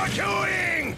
Tattooing!